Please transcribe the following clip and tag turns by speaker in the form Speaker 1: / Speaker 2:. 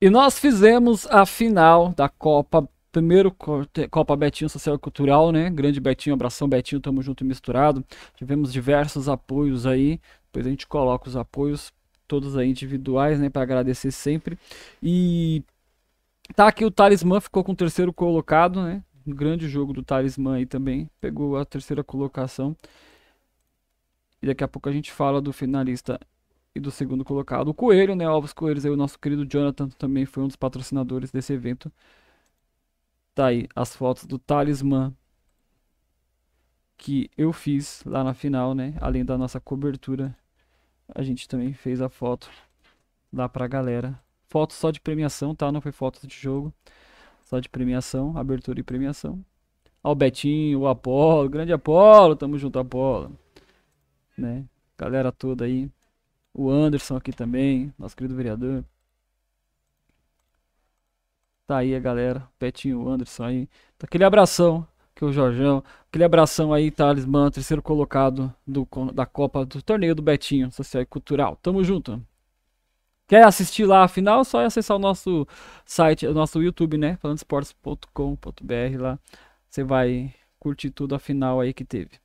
Speaker 1: E nós fizemos a final da Copa, primeiro Copa Betinho Social e Cultural, né? Grande Betinho, abração Betinho, tamo junto e misturado. Tivemos diversos apoios aí, depois a gente coloca os apoios todos aí individuais, né, para agradecer sempre. E tá aqui o Talismã ficou com o terceiro colocado, né? Um grande jogo do Talismã aí também, pegou a terceira colocação. E daqui a pouco a gente fala do finalista e do segundo colocado. O Coelho, né? Alves Coelhos, aí, o nosso querido Jonathan também foi um dos patrocinadores desse evento. Tá aí as fotos do talismã que eu fiz lá na final, né? Além da nossa cobertura, a gente também fez a foto lá pra galera. Foto só de premiação, tá? Não foi foto de jogo. Só de premiação, abertura e premiação. Ó, o Betinho, o Apolo, grande Apolo, tamo junto, Apolo. Né? Galera toda aí. O Anderson aqui também, nosso querido vereador. Tá aí a galera, Petinho, Anderson aí. Tá aquele abração, que o Jorjão. Aquele abração aí, Talismã, terceiro colocado do, da Copa do torneio do Betinho, Social e Cultural. Tamo junto. Quer assistir lá a final? Só é acessar o nosso site, o nosso YouTube, né? falandosports.com.br lá. Você vai curtir tudo a final aí que teve.